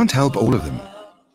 can't help all of them,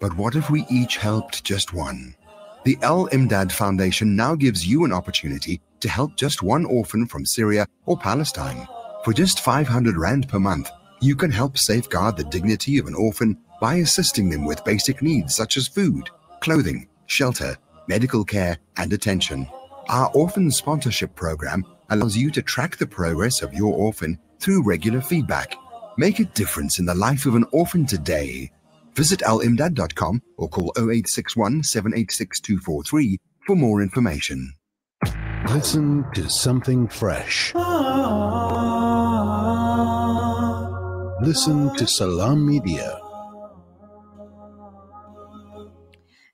but what if we each helped just one? The Al Imdad Foundation now gives you an opportunity to help just one orphan from Syria or Palestine. For just 500 Rand per month, you can help safeguard the dignity of an orphan by assisting them with basic needs such as food, clothing, shelter, medical care, and attention. Our orphan sponsorship program allows you to track the progress of your orphan through regular feedback. Make a difference in the life of an orphan today. Visit alimdad.com or call 0861 786 243 for more information. Listen to something fresh. Listen to Salam Media.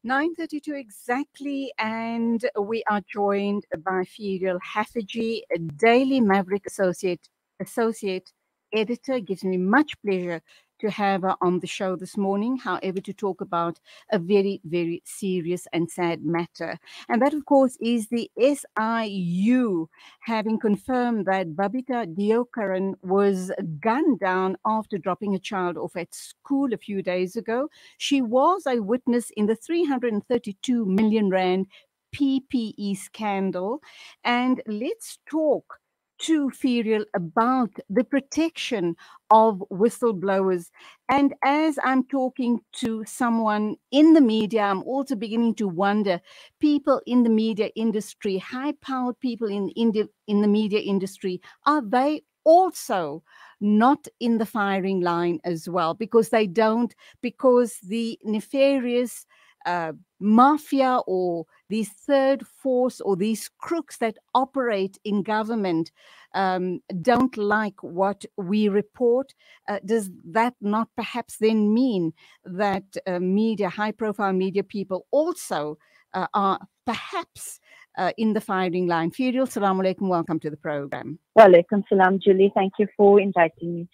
9.32 exactly, and we are joined by Ferial Haffajee, a Daily Maverick Associate, Associate Editor. It gives me much pleasure to have her on the show this morning, however, to talk about a very, very serious and sad matter. And that, of course, is the SIU having confirmed that Babita Deokaran was gunned down after dropping a child off at school a few days ago. She was a witness in the 332 million rand PPE scandal. And let's talk to Ferial about the protection of whistleblowers. And as I'm talking to someone in the media, I'm also beginning to wonder people in the media industry, high powered people in, in, the, in the media industry, are they also not in the firing line as well? Because they don't, because the nefarious uh, mafia or these third force or these crooks that operate in government um, don't like what we report, uh, does that not perhaps then mean that uh, media, high profile media people also uh, are perhaps uh, in the firing line? Ferial, salam alaikum, welcome to the program. Walaikum salam, Julie. Thank you for inviting me.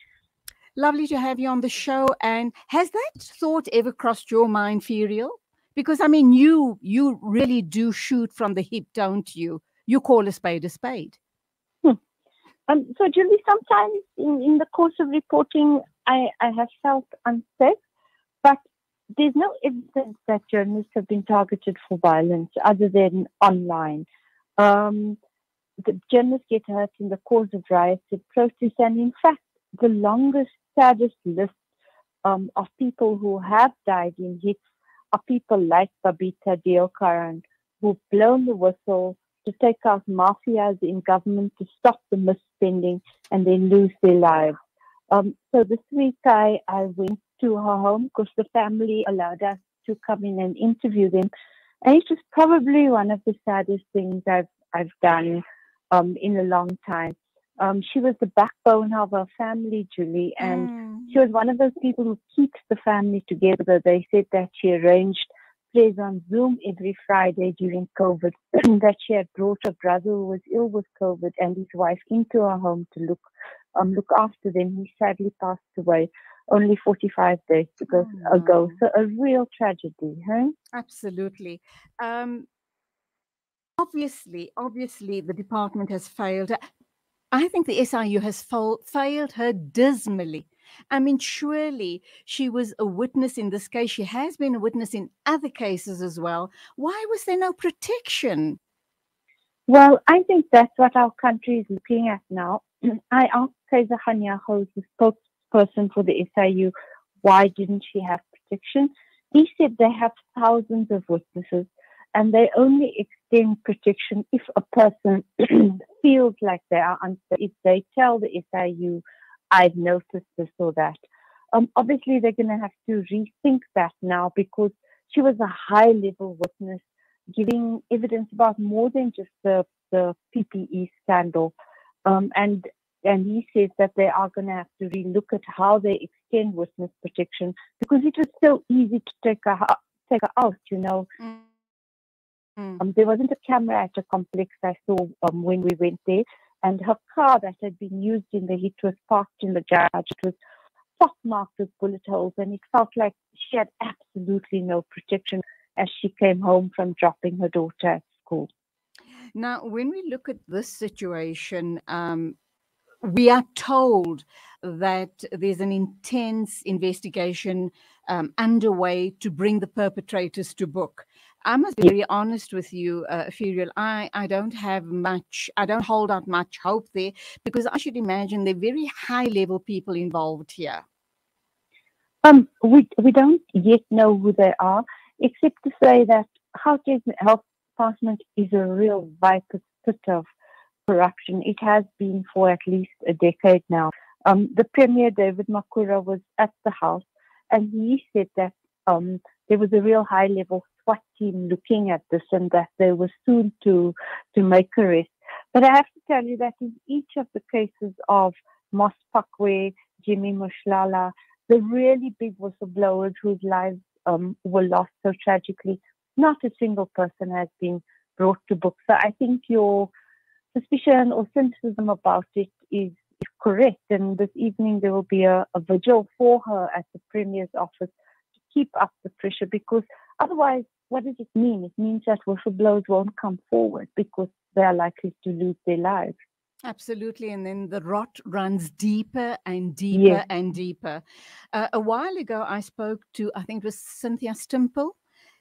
Lovely to have you on the show. And has that thought ever crossed your mind, Ferial? Because i mean you you really do shoot from the hip don't you? You call a spade a spade. Hmm. um, so julie sometimes in, in the course of reporting i i have felt unsafe but there's no evidence that journalists have been targeted for violence other than online. Um, the journalists get hurt in the course of riots and protests and in fact the longest saddest list um, of people who have died in hits are people like Babita Deokaran who've blown the whistle to take out mafias in government to stop the misspending and then lose their lives. Um, so this week I, I went to her home because the family allowed us to come in and interview them. And it was probably one of the saddest things I've, I've done um, in a long time. Um, she was the backbone of her family, Julie, and mm. She was one of those people who keeps the family together. They said that she arranged plays on Zoom every Friday during COVID, that she had brought her brother who was ill with COVID and his wife into her home to look um, look after them. He sadly passed away only 45 days ago. Oh. ago. So a real tragedy, huh? Absolutely. Um, obviously, obviously, the department has failed. I think the SIU has failed her dismally. I mean, surely she was a witness in this case. She has been a witness in other cases as well. Why was there no protection? Well, I think that's what our country is looking at now. I asked Kaiser Hanya, who's the spokesperson for the SIU, why didn't she have protection? He said they have thousands of witnesses and they only extend protection if a person feels like they are unsafe. If they tell the SIU, I've noticed this or that. Um, obviously, they're going to have to rethink that now because she was a high level witness giving evidence about more than just the, the PPE scandal. Um, and and he says that they are going to have to relook at how they extend witness protection because it was so easy to take her, take her out, you know. Mm. Um, there wasn't a camera at a complex I saw um, when we went there, and her car that had been used in the hit was parked in the garage. It was pockmarked with bullet holes, and it felt like she had absolutely no protection as she came home from dropping her daughter at school. Now, when we look at this situation, um, we are told that there's an intense investigation um, underway to bring the perpetrators to book. I must be very honest with you, uh, Ferial. I, I don't have much, I don't hold out much hope there because I should imagine they're very high level people involved here. Um, we, we don't yet know who they are, except to say that Gauteng Health Department is a real viper pit of corruption. It has been for at least a decade now. Um, the Premier, David Makhura, was at the House and he said that um, there was a real high level SWAT team looking at this and that they were soon to, to make arrests. But I have to tell you that in each of the cases of Moss Phakoe, Jimmy Mohlala, the really big whistleblowers whose lives um, were lost so tragically, not a single person has been brought to book. So I think your suspicion or cynicism about it is, is correct. And this evening there will be a, a vigil for her at the Premier's office to keep up the pressure because otherwise, what does it mean? It means that whistleblowers won't come forward because they are likely to lose their lives. Absolutely. And then the rot runs deeper and deeper yes. and deeper. Uh, a while ago, I spoke to, I think it was Cynthia Stimpel.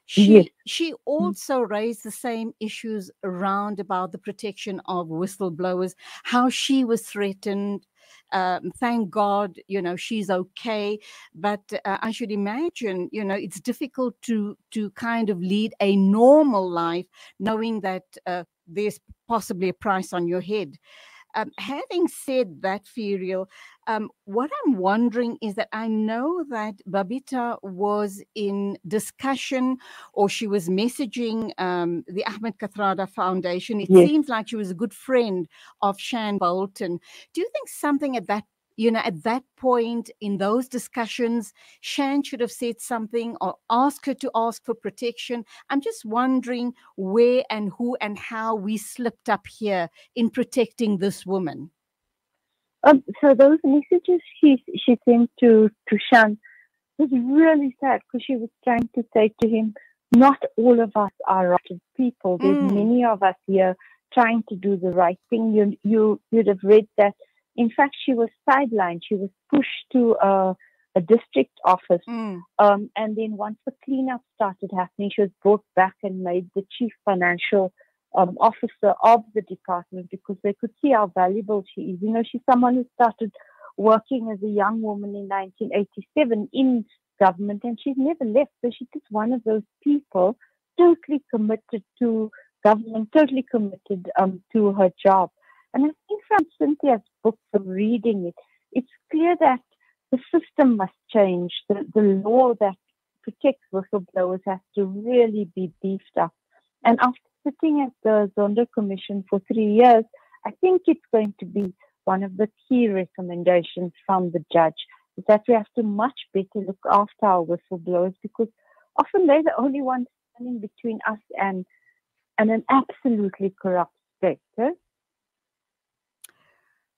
She, yes. she mm. also raised the same issues around about the protection of whistleblowers, how she was threatened. Um, thank God, you know, she's okay. But uh, I should imagine, you know, it's difficult to to kind of lead a normal life, knowing that uh, there's possibly a price on your head. Um, having said that, Ferial, um, what I'm wondering is that I know that Babita was in discussion or she was messaging um, the Ahmed Kathrada Foundation. It yes. seems like she was a good friend of Shan Balton. Do you think something at that you know, at that point in those discussions, Shan should have said something or asked her to ask for protection. I'm just wondering where and who and how we slipped up here in protecting this woman. Um, so those messages she she sent to to Shan was really sad because she was trying to say to him, not all of us are right people. There's mm. many of us here trying to do the right thing. You you you'd have read that in fact, she was sidelined. She was pushed to a, a district office. Mm. Um, and then once the cleanup started happening, she was brought back and made the chief financial um, officer of the department because they could see how valuable she is. You know, she's someone who started working as a young woman in 1987 in government and she's never left. So she's just one of those people totally committed to government, totally committed um, to her job. And I think from Cynthia's book, from reading it, it's clear that the system must change. The, the law that protects whistleblowers has to really be beefed up. And after sitting at the Zondo Commission for three years, I think it's going to be one of the key recommendations from the judge is that we have to much better look after our whistleblowers because often they're the only ones standing between us and and an absolutely corrupt state.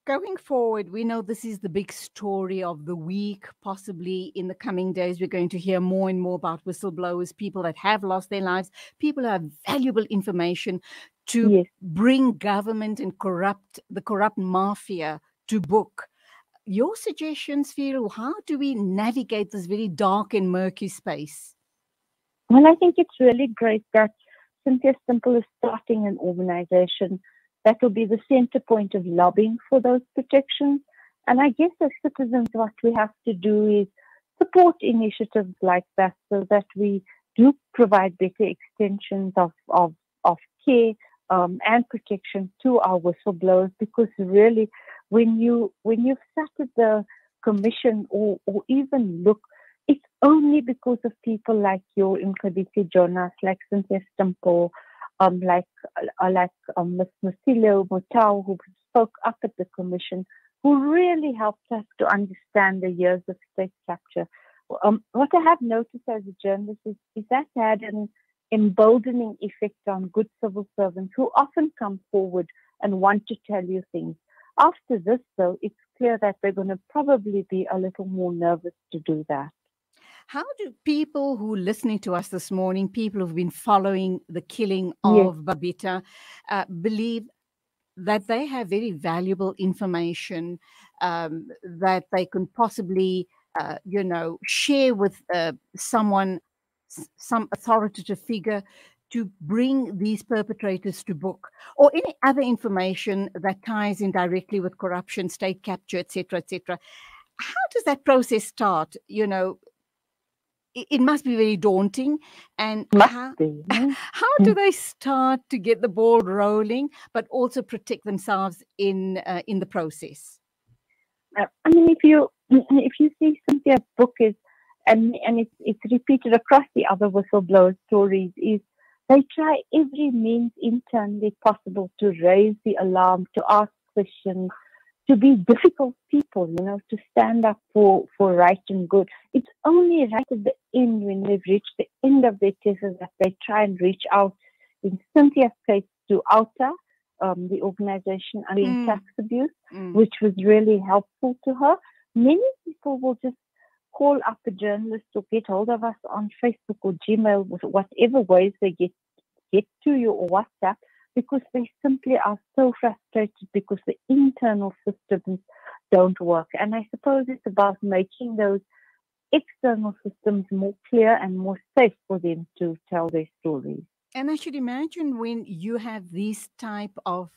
Going forward, we know this is the big story of the week. Possibly in the coming days, we're going to hear more and more about whistleblowers, people that have lost their lives, people who have valuable information to yes. bring government and corrupt the corrupt mafia to book. Your suggestions, Firu, how do we navigate this very dark and murky space? Well, I think it's really great that Cynthia Stimpel is starting an organization that will be the center point of lobbying for those protections. And I guess as citizens, what we have to do is support initiatives like that so that we do provide better extensions of, of, of care um, and protection to our whistleblowers because really when you when you've started the commission or, or even look it's only because of people like your Mcebisi Jonas, like Cynthia Stimpel, um, like uh, like um, Ms. Mosilo Mothepu, who spoke up at the commission, who really helped us to understand the years of state capture. Um, what I have noticed as a journalist is, is that had an emboldening effect on good civil servants who often come forward and want to tell you things. After this, though, it's clear that they're going to probably be a little more nervous to do that. How do people who are listening to us this morning, people who've been following the killing of yes. Babita, uh, believe that they have very valuable information um, that they can possibly uh, you know, share with uh, someone, some authoritative figure to bring these perpetrators to book or any other information that ties in directly with corruption, state capture, etc., etc. How does that process start? You know, it, must be very daunting. And how, how do they start to get the ball rolling, but also protect themselves in uh, in the process? Uh, I mean, if you if you see Cynthia's book is and and it's it's repeated across the other whistleblower stories is they try every means internally possible to raise the alarm, to ask questions, to be difficult people, you know, to stand up for, for right and good. It's only right at the end when they've reached the end of their cases that they try and reach out. In Cynthia's case, to OUTA, um, the organization under mm. tax abuse, mm. which was really helpful to her. Many people will just call up a journalist or get hold of us on Facebook or Gmail, whatever ways they get get to you or WhatsApp because they simply are so frustrated because the internal systems don't work. And I suppose it's about making those external systems more clear and more safe for them to tell their stories. And I should imagine when you have these type of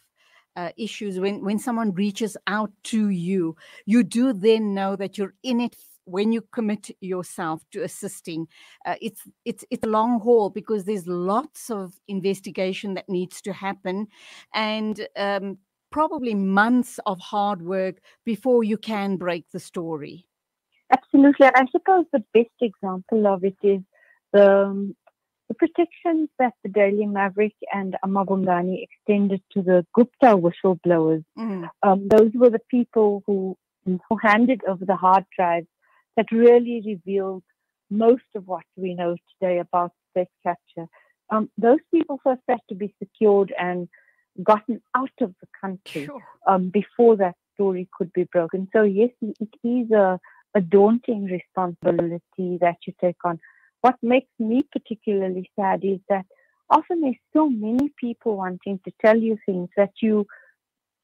uh, issues, when when someone reaches out to you, you do then know that you're in it when you commit yourself to assisting uh, it's it's it's a long haul because there's lots of investigation that needs to happen and um, probably months of hard work before you can break the story absolutely and i suppose the best example of it is the um, the protections that the Daily Maverick and amaBhungane extended to the Gupta whistleblowers, mm. um, those were the people who, who handed over the hard drives that really revealed most of what we know today about state capture. Um, those people first had to be secured and gotten out of the country sure. um, before that story could be broken. So, yes, it is a, a daunting responsibility that you take on. What makes me particularly sad is that often there's so many people wanting to tell you things that you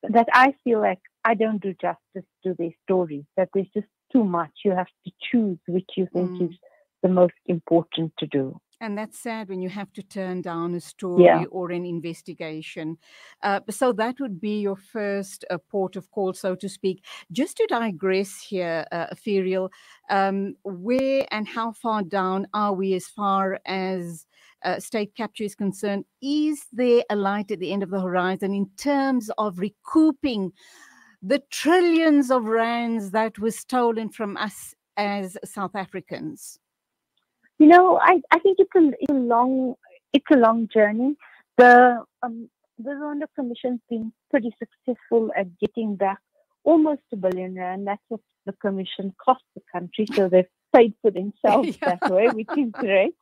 that I feel like I don't do justice to their stories, that there's just too much. You have to choose which you think mm. is the most important to do. And that's sad when you have to turn down a story yeah. or an investigation. Uh, so that would be your first uh, port of call, so to speak. Just to digress here, uh, Epherial, um, where and how far down are we as far as uh, state capture is concerned? Is there a light at the end of the horizon in terms of recouping? The trillions of rands that were stolen from us as South Africans? You know, I, I think it's a, it's a long it's a long journey. The um, the Zondo Commission's been pretty successful at getting back almost a billion rand. That's what the commission cost the country, so they've paid for themselves yeah. that way, which is great.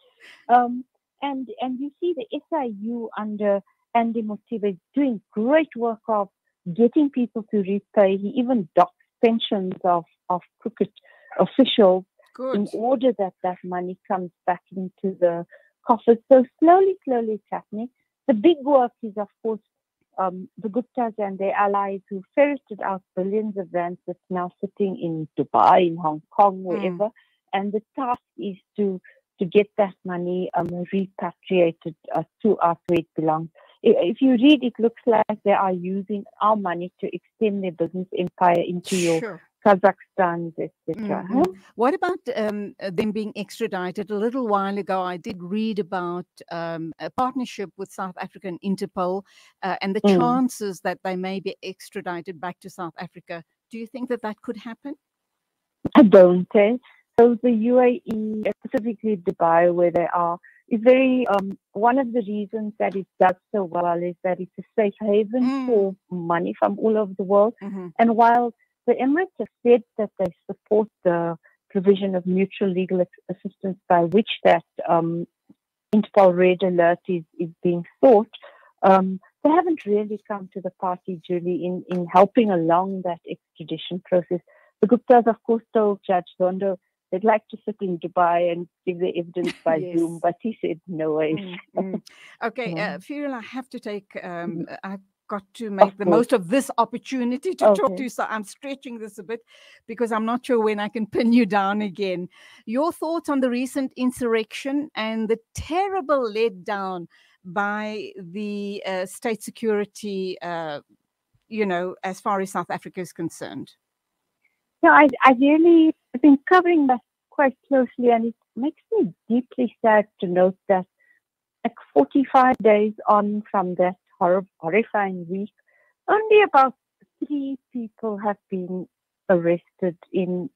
Um, and and you see the SIU under Andy Mothibe doing great work of getting people to repay. He even docks pensions of, of crooked officials Good. in order that that money comes back into the coffers. So slowly, slowly it's happening. The big work is, of course, um, the Guptas and their allies who ferreted out billions of rands that's now sitting in Dubai, in Hong Kong, hmm. wherever. Mm. And the task is to to get that money um, repatriated uh, to us where it belongs if you read, it looks like they are using our money to extend their business empire into your. Kazakhstan, etc. Mm-hmm. What about um, them being extradited? A little while ago, I did read about um, a partnership with South African Interpol uh, and the mm. chances that they may be extradited back to South Africa. Do you think that that could happen? I don't. Eh? So the UAE, specifically Dubai, where they are, is very um, one of the reasons that it does so well is that it's a safe haven mm. for money from all over the world. Mm-hmm. And while the Emirates have said that they support the provision of mutual legal assistance by which that um, Interpol Red Alert is, is being sought, um, they haven't really come to the party, Julie, in, in helping along that extradition process. The Guptas, of course, told Judge Zondo they'd like to sit in Dubai and give the evidence by yes. Zoom, but he said no way. Mm, mm. Okay, yeah. uh, I have to take. Um, mm. I've got to make the course. most of this opportunity to talk to you. So I'm stretching this a bit because I'm not sure when I can pin you down again. Your thoughts on the recent insurrection and the terrible letdown by the uh, state security, uh, you know, as far as South Africa is concerned? Yeah, I, I really have been covering that quite closely, and it makes me deeply sad to note that, like 45 days on from that hor- horrifying week, only about three people have been arrested in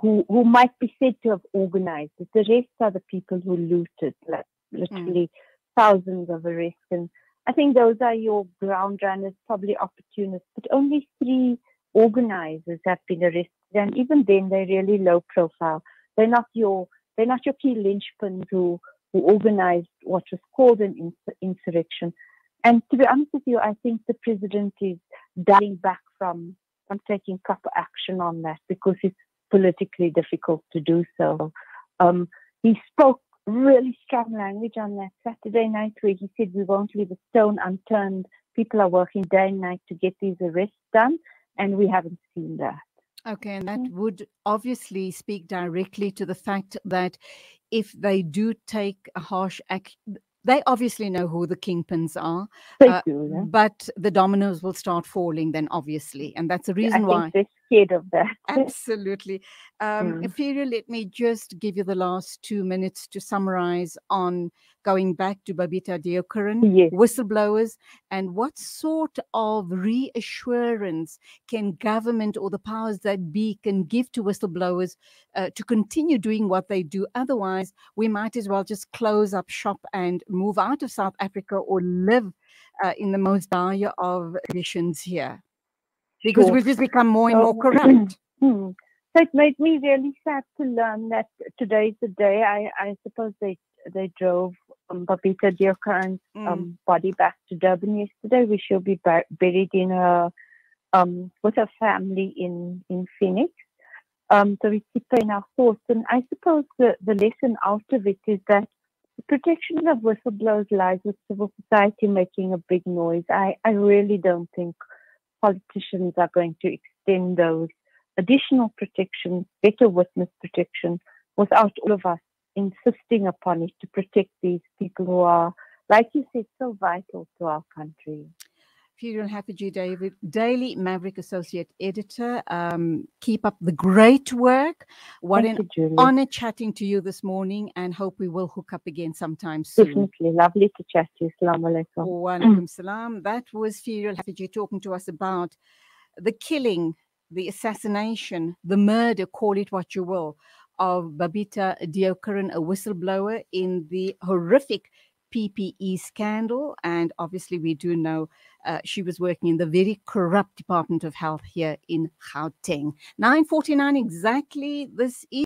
who who might be said to have organized it. The rest are the people who looted, like literally mm. thousands of arrests. And I think those are your ground runners, probably opportunists, but only three organizers have been arrested, and even then they're really low profile. They're not your they're not your key linchpins who who organized what was called an insurrection. And to be honest with you, I think the president is dialing back from from taking proper action on that because it's politically difficult to do so. Um, he spoke really strong language on that Saturday night where he said we won't leave a stone unturned. People are working day and night to get these arrests done, and we haven't seen that. Okay, and that Mm. would obviously speak directly to the fact that if they do take a harsh action, they obviously know who the kingpins are, Uh, do, yeah. but the dominoes will start falling then, obviously. And that's the reason think why. Scared of that. Absolutely. Um, Mm. Let me just give you the last two minutes to summarize on going back to Babita Deokaran, Yes. whistleblowers, and what sort of reassurance can government or the powers that be can give to whistleblowers uh, to continue doing what they do. Otherwise, we might as well just close up shop and move out of South Africa or live uh, in the most dire of conditions here. Because we've just become more and more corrupt. Hmm. So it made me really sad to learn that today's the day. I, I suppose they they drove um, Babita Deokaran's Mm. um, body back to Durban yesterday, where she'll be bur- buried in her um, with her family in in Phoenix. Um, so we keep in our thoughts, and I suppose the, the lesson out of it is that the protection of whistleblowers lies with civil society making a big noise. I, I really don't think politicians are going to extend those additional protections, better witness protection, without all of us insisting upon it to protect these people who are, like you said, so vital to our country. Ferial Haffajee David, Daily Maverick Associate Editor. Um, keep up the great work. What Thank an you, honor chatting to you this morning and hope we will hook up again sometime soon. Definitely. Lovely to chat to you. Assalamu alaikum. Wa alaikum salam. That was Ferial Haffajee talking to us about the killing, the assassination, the murder, call it what you will, of Babita Deokaran, a whistleblower in the horrific PPE scandal. And obviously, we do know uh, she was working in the very corrupt Department of Health here in Gauteng. 949 exactly. This